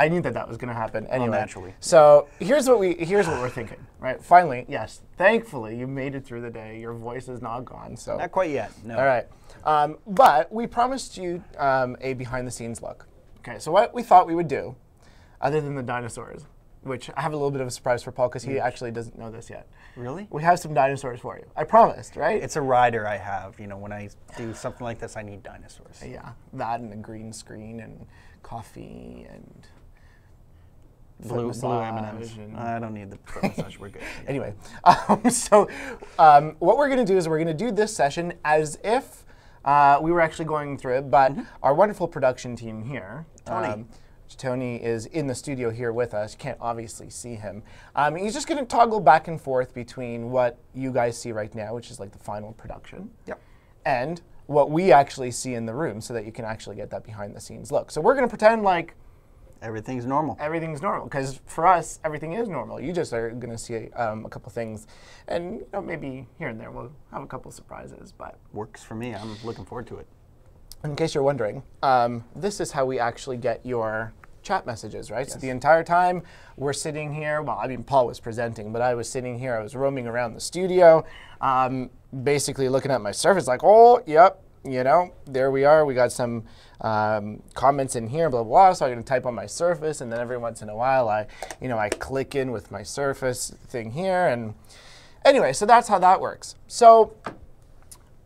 I knew that that was going to happen anyway. naturally. So here's what we here's what we're thinking. Right. Finally, yes. Thankfully, you made it through the day. Your voice is not gone. So Not quite yet. No. all right. Um, but we promised you um, a behind the scenes look. Okay, so what we thought we would do, other than the dinosaurs, which I have a little bit of a surprise for Paul because he actually doesn't know this yet. Really? We have some dinosaurs for you. I promised, right? It's a rider I have. You know, when I do something like this, I need dinosaurs. yeah, that and a green screen and coffee and Blue, blue M&Ms. and- I don't need the foot massage. We're good. Anyway, um, so um, what we're going to do is we're going to do this session as if uh, we were actually going through it, but our wonderful production team here, Tony. um, Tony is in the studio here with us. You can't obviously see him. Um, he's just going to toggle back and forth between what you guys see right now, which is like the final production, Yep. and what we actually see in the room, so that you can actually get that behind the scenes look. So we're going to pretend like Everything's normal. everything's normal because for us everything is normal you just are going to see um, a couple things and you know, maybe here and there we'll have a couple surprises but Works for me. I'm looking forward to it. in case you're wondering um, this is how we actually get your chat messages right so the entire time we're sitting here well i mean paul was presenting but i was sitting here i was roaming around the studio um, basically looking at my surface like oh yep you know there we are we got some um, comments in here blah blah blah so i'm going to type on my surface and then every once in a while i you know i click in with my surface thing here and anyway so that's how that works so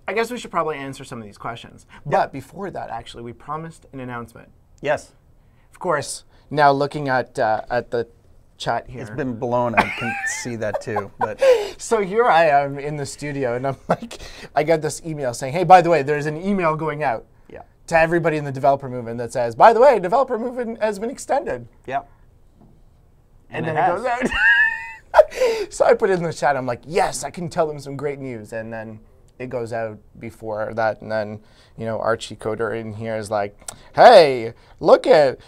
I guess we should probably answer some of these questions. But before that, actually, we promised an announcement. Yes. Of course, now looking at uh, at the chat here. It's been blown. I can see that too. But so here I am in the studio, and I'm like, I got this email saying, "Hey, by the way, there's an email going out yeah. to everybody in the developer movement that says, by the way, developer movement has been extended." Yeah. And, it then it goes out. so I put it in the chat. I'm like, "Yes, I can tell them some great news," and then. It goes out before that, and then you know Archie Coder in here is like, "Hey, look at,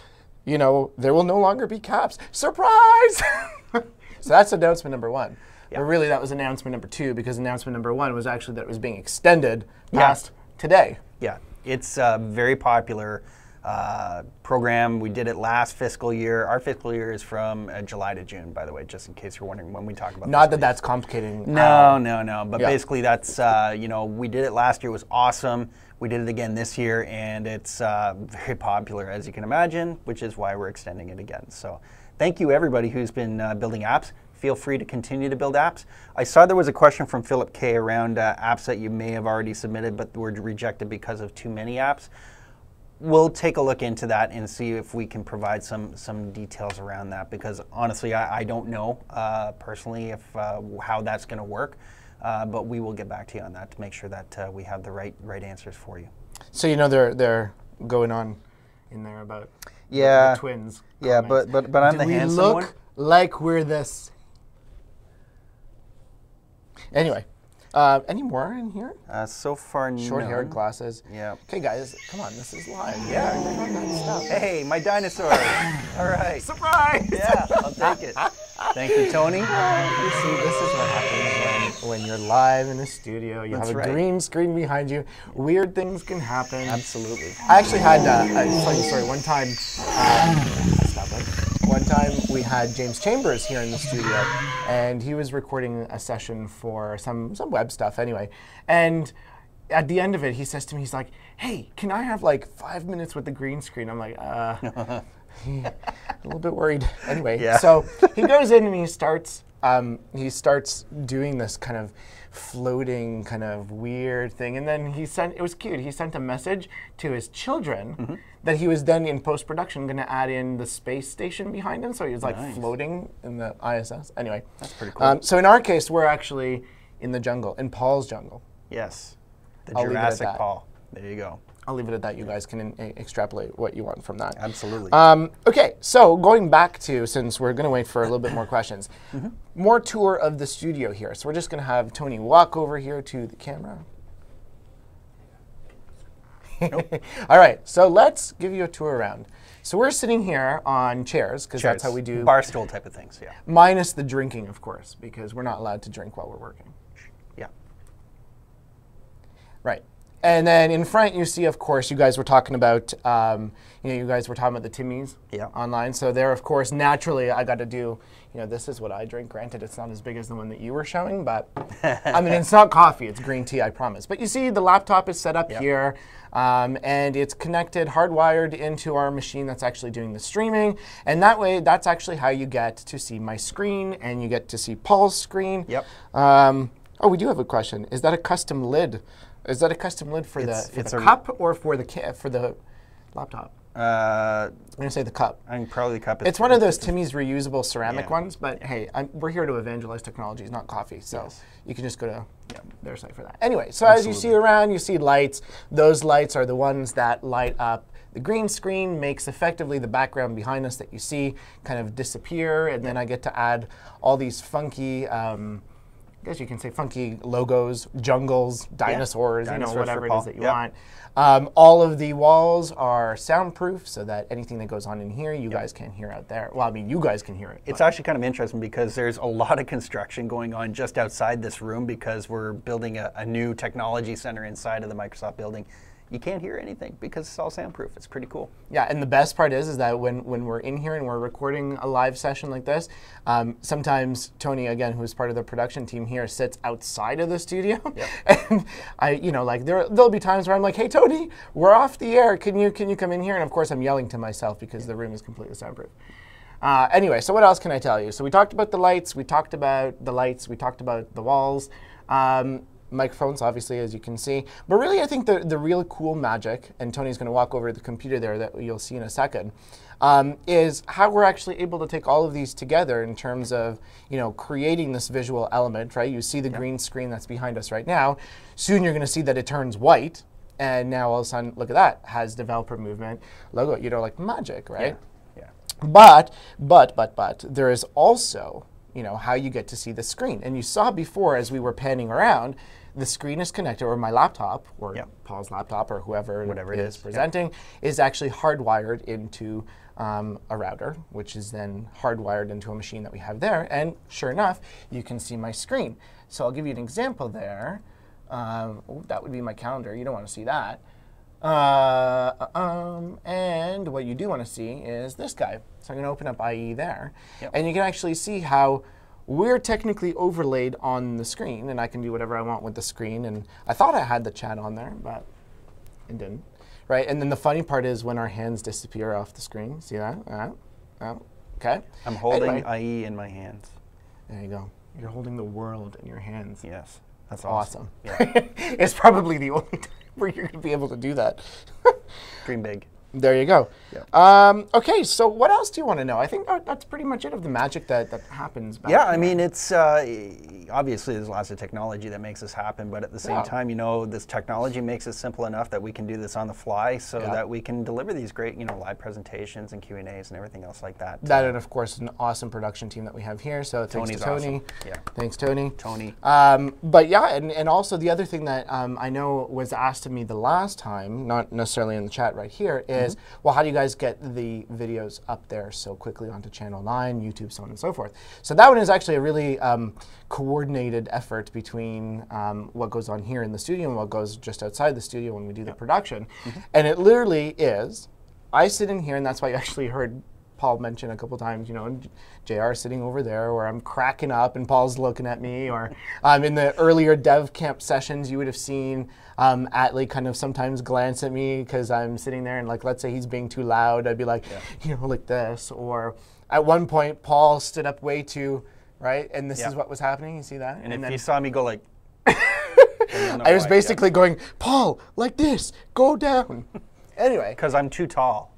you know, there will no longer be caps. Surprise!" so that's announcement number one. But really, that was announcement number two because announcement number one was actually that it was being extended past today. Yeah, it's a very popular uh, program. We did it last fiscal year. Our fiscal year is from uh, July to June, by the way, just in case you're wondering when we talk about. Not that that's complicating. No, uh, no, no. But yeah. basically, that's uh, you know we did it last year. It was awesome. We did it again this year, and it's uh, very popular, as you can imagine, which is why we're extending it again. So, thank you everybody who's been uh, building apps. Feel free to continue to build apps. I saw there was a question from Philip K around uh, apps that you may have already submitted, but were rejected because of too many apps. We'll take a look into that and see if we can provide some some details around that because honestly, I, I don't know uh, personally if uh, how that's going to work, uh, but we will get back to you on that to make sure that uh, we have the right right answers for you. So you know they're they're going on in there about Yeah. the twins. Yeah, comments. but- but- but I'm Do the we handsome look one? like we're this. Anyway, uh, any more in here? Uh, so far, no. Short-haired none. glasses. Yeah. Okay, guys, come on, this is live. Yeah. Hey, my dinosaur! All right. Surprise! Yeah, I'll take it. Thank you, Tony. You see, this is what happens when, when you're live in a studio. You That's have a right. green screen behind you. Weird things can happen. Absolutely. I actually had uh, a funny story. One time, um, stop it. One time we had James Chambers here in the studio, and he was recording a session for some some web stuff anyway. And at the end of it, he says to me, he's like, "Hey, can I have like five minutes with the green screen?" I'm like, uh. a little bit worried. Anyway, Yeah. so he goes in and he starts um, he starts doing this kind of floating kind of weird thing and then he sent it was cute he sent a message to his children Mm-hmm. that he was then in post-production going to add in the space station behind him so he was like Nice. floating in the iss anyway that's pretty cool. um, so in our case we're actually in the jungle in paul's jungle Yes. The I'll leave it at Jurassic. Paul. There you go. I'll leave it at that you guys can extrapolate what you want from that Absolutely. Um, okay, so going back to since we're going to wait for a little bit more questions, Mm-hmm. more tour of the studio here. So we're just going to have Tony walk over here to the camera. All right, so let's give you a tour around. So we're sitting here on chairs because that's how we do, bar stool type of things. Yeah. minus the drinking, of course, because we're not allowed to drink while we're working. Yeah. Right. And then in front, you see, of course, you guys were talking about, um, you know, you guys were talking about the Timmy's Yeah. online. So there, of course, naturally, I got to do, you know, this is what I drink. Granted, it's not as big as the one that you were showing, but I mean, it's not coffee; it's green tea, I promise. But you see, the laptop is set up Yep. here, um, and it's connected, hardwired into our machine that's actually doing the streaming. And that way, that's actually how you get to see my screen, and you get to see Paul's screen. Yep. Um, oh, we do have a question. Is that a custom lid? Is that a custom lid for It's- the for it's the a- cup or for the for the laptop? Uh, I'm gonna say the cup. I'm probably the cup. It's one of those Timmy's reusable ceramic Yeah. ones, but hey, I'm, we're here to evangelize technologies, not coffee. So Yes. you can just go to their site for that. Anyway, so as you see around, you see lights. Those lights are the ones that light up the green screen, makes effectively the background behind us that you see kind of disappear, and then I get to add all these funky. Um, I guess you can say funky logos, jungles, dinosaurs, you Dinosaurs know, whatever it is that you Yep. want. Um, all of the walls are soundproof so that anything that goes on in here, you guys can't hear out there. Well, I mean, you guys can hear it. It's actually kind of interesting because there's a lot of construction going on just outside this room because we're building a, a new technology center inside of the Microsoft building. You can't hear anything because it's all soundproof. It's pretty cool. Yeah, and the best part is, is that when, when we're in here and we're recording a live session like this, um, sometimes Tony, again, who's part of the production team here, sits outside of the studio, and I, you know, like there there'll be times where I'm like, "Hey, Tony, we're off the air. Can you can you come in here?" And of course, I'm yelling to myself because the room is completely soundproof. Uh, anyway, so what else can I tell you? So we talked about the lights, we talked about the lights, we talked about the walls. Um, microphones, obviously, as you can see. But really, I think the, the real cool magic, and Tony's going to walk over to the computer there that you'll see in a second, um, is how we're actually able to take all of these together in terms of, you know, creating this visual element, right? You see the green screen that's behind us right now. Soon you're going to see that it turns white. And now all of a sudden, look at that, has developer movement logo, you know, like magic, right? Yeah. Yeah. But, but, but, but, there is also, you know, how you get to see the screen. And you saw before as we were panning around, the screen is connected, or my laptop, or Yep. Paul's laptop, or whoever Whatever it is is, yep. presenting, is actually hardwired into um, a router, which is then hardwired into a machine that we have there. And sure enough, you can see my screen. So I'll give you an example there. Um, that would be my calendar. You don't want to see that. Uh, um, and what you do want to see is this guy. So I'm going to open up IE there. Yep. And you can actually see how we're technically overlaid on the screen, and I can do whatever I want with the screen. And I thought I had the chat on there, but it didn't. Right? And then the funny part is when our hands disappear off the screen. See that? Uh, oh, okay. I'm holding Anyway, IE in my hands. there you go. You're holding the world in your hands. Yes. That's Awesome. Yeah. it's probably the only time where you're going to be able to do that. Dream big. There you go. Yep. Um, okay, so what else do you want to know? I think that, that's pretty much it of the magic that, that happens. Back Yeah, I mean, it's uh, obviously there's lots of technology that makes this happen, but at the same Yeah. time, you know, this technology makes it simple enough that we can do this on the fly, so Yeah. that we can deliver these great, you know, live presentations and Q and A's and everything else like that. That, and of course, an awesome production team that we have here. So thanks Tony's to Tony. awesome. Yeah. Thanks, Tony. Tony. Um, but yeah, and, and also the other thing that um, I know was asked of me the last time, not necessarily in the chat right here, is Mm-hmm. well, how do you guys get the videos up there so quickly onto Channel 9, YouTube, so on and so forth? So that one is actually a really um, coordinated effort between um, what goes on here in the studio and what goes just outside the studio when we do the production. Mm-hmm. And it literally is I sit in here, and that's why you actually heard Paul mentioned a couple times, you know, JR sitting over there, where I'm cracking up and Paul's looking at me, or um, in the earlier dev camp sessions, you would have seen um, Atlee kind of sometimes glance at me because I'm sitting there and like, let's say he's being too loud, I'd be like, you know, like this. Or at one point, Paul stood up way too, right? And this Yeah. is what was happening. You see that? And, if then you saw me go like, I was basically going, Paul, like this, go down. anyway. because I'm too tall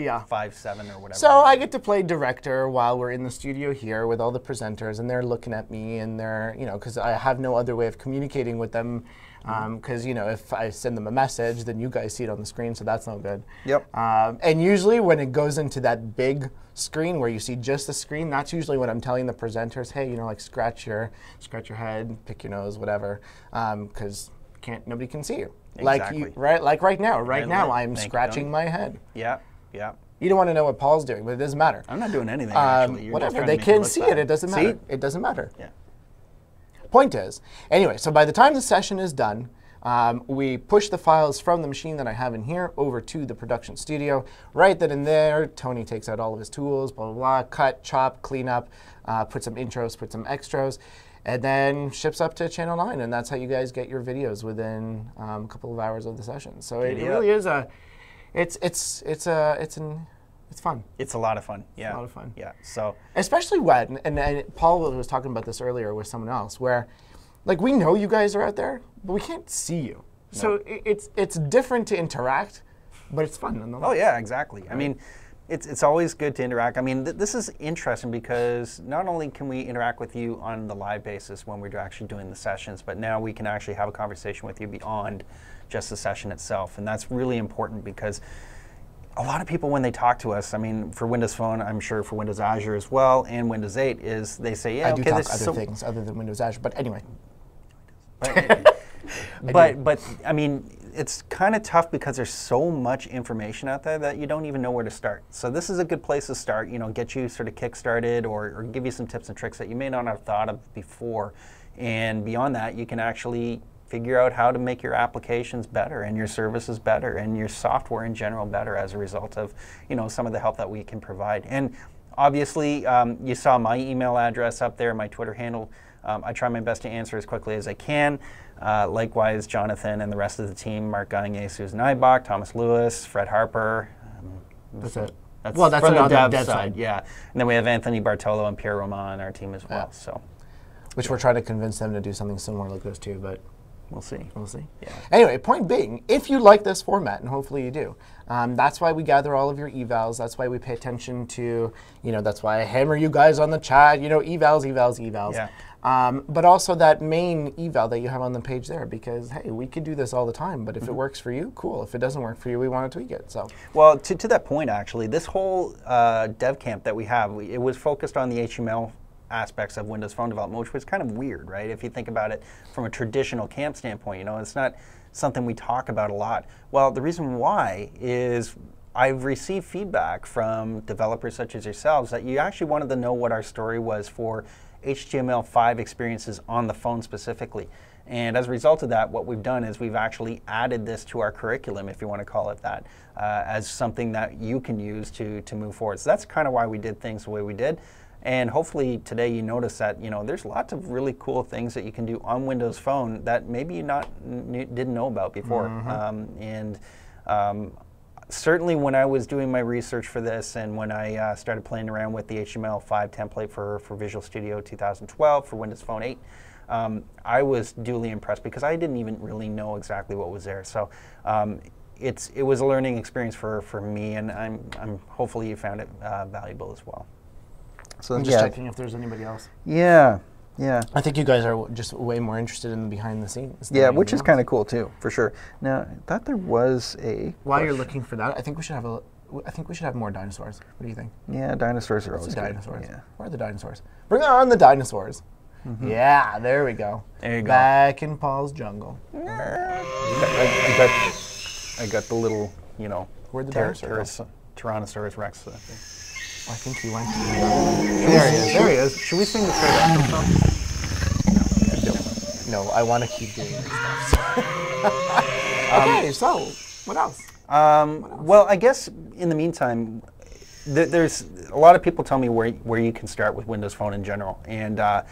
Yeah. five seven or whatever. So I get to play director while we're in the studio here with all the presenters, and they're looking at me, and they're, you know, because I have no other way of communicating with them. Because, you know, if I send them a message, then you guys see it on the screen, so that's no good. Yep. Um, and usually when it goes into that big screen where you see just the screen, that's usually when I'm telling the presenters, hey, you know, like scratch your, scratch your head, pick your nose, whatever, because can't nobody can see you. Exactly. Like you, right, like right now. Right now. I'm Thank scratching my head. yeah, yeah. You don't want to know what Paul's doing, but it doesn't matter. I'm not doing anything. Um, whatever. They can see bad. it. It doesn't matter. See? It doesn't matter. Yeah. Point is, anyway, so by the time the session is done, Um, we push the files from the machine that I have in here over to the production studio. Right then and there, Tony takes out all of his tools, blah, blah, blah, cut, chop, clean up, uh, put some intros, put some extras, and then ships up to Channel 9. And that's how you guys get your videos within um, a couple of hours of the session. So it, it really is a, it's, it's, it's a, it's an, it's fun. It's a lot of fun. Yeah. a lot of fun. Yeah. So Especially when, and, and Paul was talking about this earlier with someone else, where like we know you guys are out there, but we can't see you. So i it's it's different to interact, but it's fun nonetheless. Oh yeah, exactly. I mean, it's it's always good to interact. I mean, th- this is interesting because not only can we interact with you on the live basis when we're actually doing the sessions, but now we can actually have a conversation with you beyond just the session itself, and that's really important because a lot of people when they talk to us, I mean, for Windows Phone, I'm sure for Windows Azure as well, and Windows 8, is they say, yeah, I okay, do talk other so things other than Windows Azure, but anyway. but but I mean, it's kind of tough because there's so much information out there that you don't even know where to start. So this is a good place to start. You know, get you sort of kick-started or, or give you some tips and tricks that you may not have thought of before. And beyond that, you can actually figure out how to make your applications better and your services better and your software in general better as a result of you know some of the help that we can provide. And obviously, um, you saw my email address up there, my Twitter handle. Um, I try my best to answer as quickly as I can. Uh, likewise, Jonathan and the rest of the team, Mark Gagne, Susan Ibach, Thomas Lewis, Fred Harper. Um, That's it. That's Well, that's another dev, dev side, side. yeah. And then we have Anthony Bartolo and Pierre Roman on our team as well. Yeah. So Which we're trying to convince them to do something similar like those two, but we'll see. we'll see. Yeah. Anyway, point being, if you like this format, and hopefully you do, um, that's why we gather all of your evals. That's why we pay attention to, you know, that's why I hammer you guys on the chat. You know, evals, evals, evals. Yeah. Um, but also that main eval that you have on the page there, because hey, we could do this all the time. But if Mm-hmm. it works for you, cool. If it doesn't work for you, we want to tweak it. So Well, to, to that point, actually, this whole uh, dev camp that we have, we, it was focused on the HTML aspects of Windows Phone development, which was kind of weird, right? If you think about it from a traditional camp standpoint, you know, it's not something we talk about a lot. Well, the reason why is I've received feedback from developers such as yourselves that you actually wanted to know what our story was for HTML5 experiences on the phone specifically. And as a result of that, what we've done is we've actually added this to our curriculum, if you want to call it that, uh, as something that you can use to, to move forward. So that's kind of why we did things the way we did. And hopefully today you notice that you know there's lots of really cool things that you can do on Windows Phone that maybe you not didn't know about before. Um, and um, certainly when I was doing my research for this and when I uh, started playing around with the HTML5 template for, for Visual Studio 2012 for Windows Phone 8, um, I was duly impressed because I didn't even really know exactly what was there. So um, it's, it was a learning experience for, for me, and I'm, I'm hopefully you found it uh, valuable as well. So I'm just checking if there's anybody else. Yeah, yeah. I think you guys are just way more interested in the behind the scenes. Yeah, which is kind of cool too, for sure. Now, I thought there was a. While you're looking for that, I think we should have a. I think we should have more dinosaurs. What do you think? Yeah, dinosaurs are What's always the good. dinosaurs? Yeah. Where are the dinosaurs? Bring on the dinosaurs. Mm-hmm. Yeah, there we go. There you go. Back in Paul's jungle. I, I got, I got the little, you know, Where'd the Tyr- dinosaur go? Tyrannos- Tyrannosaurus Rex. I think he went. There he is. There he is. Should we sing the Tyrannosaurus song? No, I want to keep doing this stuff. okay, so what else? Um, well, I guess in the meantime, th- there's a lot of people tell me where, where you can start with Windows Phone in general. And uh,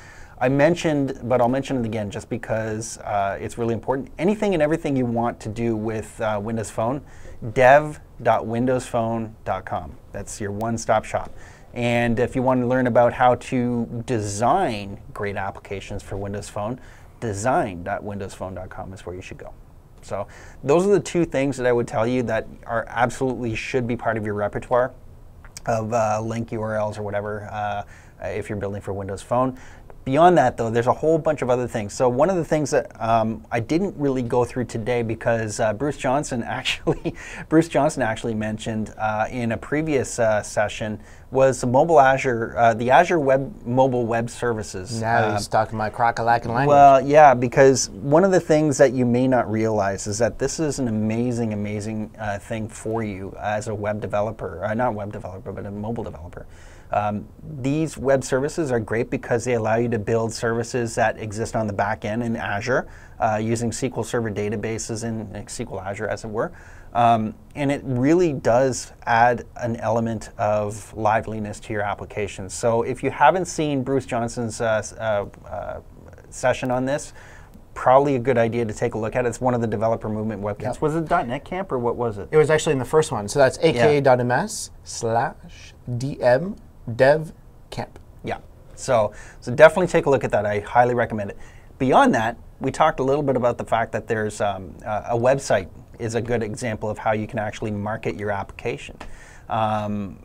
I mentioned, but I'll mention it again just because uh, it's really important. Anything and everything you want to do with uh, Windows Phone, dev.windowsphone.com. That's your one stop shop. And if you want to learn about how to design great applications for Windows Phone, design.windowsphone.com is where you should go. So those are the two things that I would tell you that are absolutely should be part of your repertoire of uh, link URLs or whatever uh, if you're building for Windows Phone. Beyond that, though, there's a whole bunch of other things. So one of the things that um, I didn't really go through today because uh, Bruce Johnson actually Bruce Johnson actually mentioned uh, in a previous uh, session was the mobile Azure, uh, the Azure Web Mobile Web Services. Now Um, he's talking my crocolacan language. well, yeah, because one of the things that you may not realize is that this is an amazing, amazing uh, thing for you as a web developer, uh, not web developer, but a mobile developer. Um, these web services are great because they allow you to build services that exist on the back end in Azure uh, using SQL Server databases in SQL Azure, as it were. Um, and it really does add an element of liveliness to your application. So if you haven't seen Bruce Johnson's uh, uh, uh, session on this, probably a good idea to take a look at. It's one of the developer movement webcasts. Yep. Was it .NET Camp or what was it? It was actually in the first one. So that's aka.ms slash dm dev camp. Yeah. So, so definitely take a look at that. I highly recommend it. Beyond that, we talked a little bit about the fact that there's um, a website is a good example of how you can actually market your application. Um,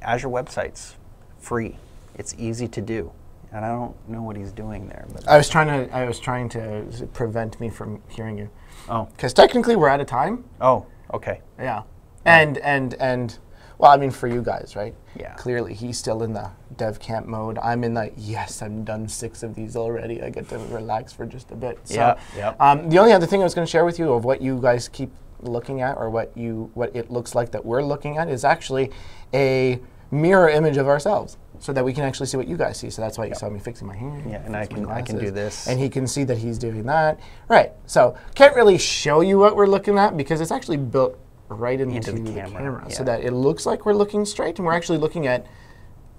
Azure websites, free. It's easy to do and I don't know what he's doing there. But I was trying to I was trying to prevent me from hearing you. Oh, because technically we're out of time. Oh, okay. Yeah, and and and well, I mean for you guys, right? Yeah. Clearly, he's still in the dev camp mode. I'm in the yes, I'm done six of these already. I get to relax for just a bit. So, yeah. Yep. Um, the only other thing I was going to share with you of what you guys keep looking at, or what you what it looks like that we're looking at, is actually a mirror image of ourselves so that we can actually see what you guys see. So that's why you yep. saw me fixing my hair. Yeah, and I can I can do this. And he can see that he's doing that. Right. So can't really show you what we're looking at because it's actually built right into, into the, the, camera, camera yeah. so that it looks like we're looking straight and we're actually looking at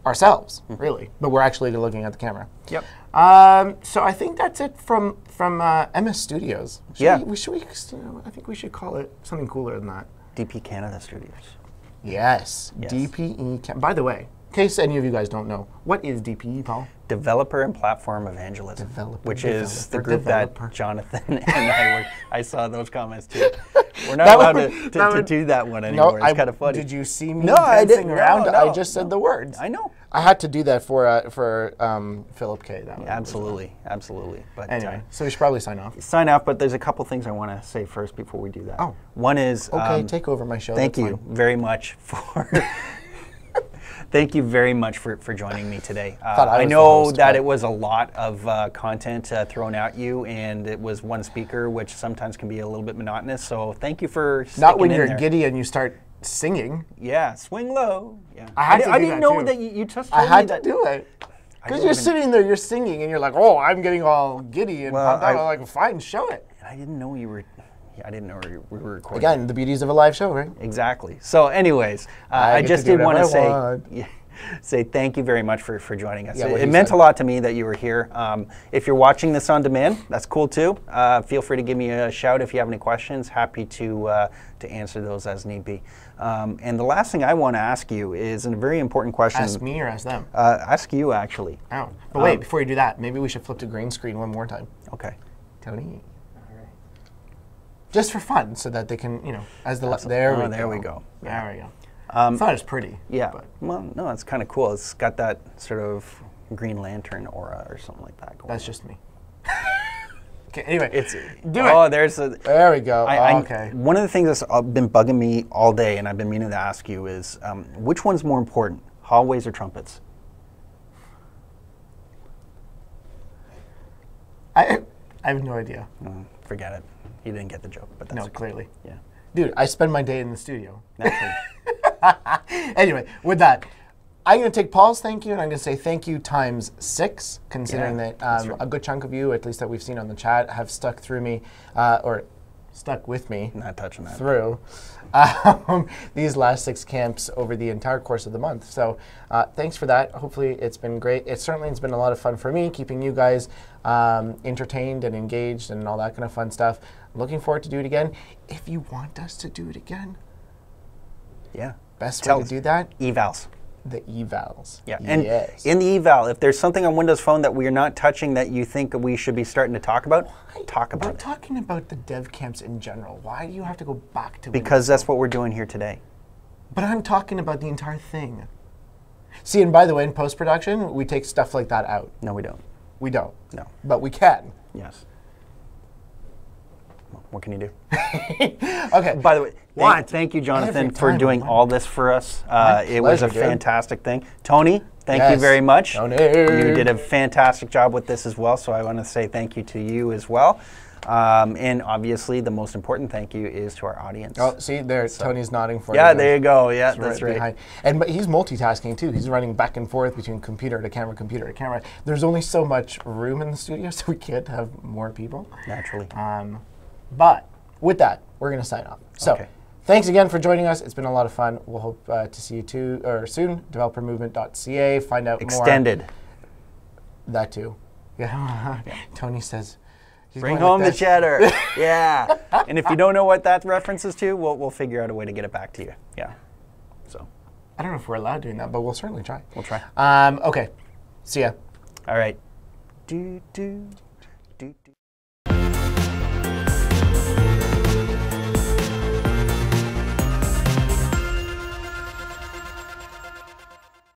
ourselves, mm-hmm. really, but we're actually looking at the camera. Yep. Um, so I think that's it from from uh, MS Studios. Should yeah. We, we, should we? I think we should call it something cooler than that. DP Canada Studios. Yes. yes. DPE. By the way, case any of you guys don't know, what is DPE, Paul? Developer and Platform Evangelism, developer, which developer, is the group developer. that Jonathan and I were. I saw those comments too. We're not allowed would, to, to, to, do that one anymore. No, it's kind of funny. Did you see me no, dancing I didn't, around? No, no, I just said the words. I know. I had to do that for uh, for um, Philip K. That yeah, absolutely, absolutely. But anyway, uh, so we should probably sign off. Sign off, but there's a couple things I want to say first before we do that. Oh, one is okay. Um, take over my show. Thank you fine. very much for Thank you very much for, for joining me today. Uh, I, I, know that it was a lot of uh, content uh, thrown at you, and it was one speaker, which sometimes can be a little bit monotonous. So thank you for not when you're there. giddy and you start singing. Yeah, swing low. Yeah, I, had I, to I didn't that know too. that you, you just. I had to do it. Because you're sitting there, you're singing, and you're like, "Oh, I'm getting all giddy and well, pumped out." I'm like, "Fine, show it." I didn't know you were I didn't know we were recording. Again, the beauties of a live show, right? Exactly. So, anyways, uh, I, I just did want to say, yeah, say thank you very much for, for joining us. Yeah, it, it meant a lot to me that you were here. Um, if you're watching this on demand, that's cool too. Uh, feel free to give me a shout if you have any questions. Happy to uh, to answer those as need be. Um, and the last thing I want to ask you is a very important question. Ask me or ask them? Uh, ask you actually. Oh, but wait, um, before you do that, maybe we should flip to green screen one more time. Okay. Tony just for fun, so that they can, you know, as the le- there oh, we there go. we go. There we go. Um, I thought it was pretty. Yeah. But. Well, no, it's kind of cool. It's got that sort of Green Lantern aura or something like that. That's on. just me. okay. Anyway, it's do oh, it. there's a. There we go. I, oh, okay. One of the things that's been bugging me all day, and I've been meaning to ask you, is um, which one's more important, hallways or trumpets? I I have no idea. Mm, forget it. You didn't get the joke, but that's no, okay. clearly. Yeah. Dude, I spend my day in the studio. Anyway, with that, I'm going to take Paul's thank you and I'm going to say thank you times six, considering Yeah, that um, a good chunk of you, at least that we've seen on the chat, have stuck through me, uh, or stuck with me Not touching that. through um, these last six camps over the entire course of the month. So uh, thanks for that. Hopefully it's been great. It certainly has been a lot of fun for me, keeping you guys um, entertained and engaged and all that kind of fun stuff. Looking forward to do it again. If you want us to do it again, Yeah. best Tell way to do that, Evals. the evals. Yeah. And yes. in the eval, if there's something on Windows Phone that we are not touching that you think we should be starting to talk about, talk about. We're it. talking about the dev camps in general. Why do you have to go back to Because that's what we're doing here today. But I'm talking about the entire thing. See, and by the way, in post production, we take stuff like that out. No, we don't. We don't. No. But we can. Yes. What can you do? Okay. By the way, thank, thank you, Jonathan, for doing I all this for us. Uh, it was a pleasure, dude. fantastic thing. Tony, thank you very much. Tony. You did a fantastic job with this as well, so I want to say thank you to you as well. Um, and obviously, the most important thank you is to our audience. Oh, see, there, Tony's nodding for yeah, you. Yeah, there you go. Yeah, that's right. behind. And but he's multitasking too. He's running back and forth between computer to camera, computer to camera. There's only so much room in the studio, so we can't have more people. Naturally. Um, but with that, we're going to sign off. So. Okay. Thanks again for joining us. It's been a lot of fun. We'll hope uh, to see you too or soon. Developermovement.ca. Find out more. Extended. That too. Yeah. Tony says. he's Bring like home the cheddar. yeah. And if you don't know what that references to, we'll, we'll figure out a way to get it back to you. Yeah. So I don't know if we're allowed doing that, but we'll certainly try. we'll try. Um, okay. See ya. All right. Do, do.